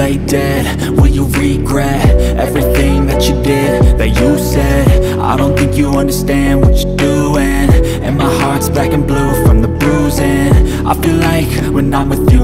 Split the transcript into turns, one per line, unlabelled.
Play dead, will you regret everything that you did, that you said? I don't think you understand what you're doing. And my heart's black and blue from the bruising. I feel like when I'm with you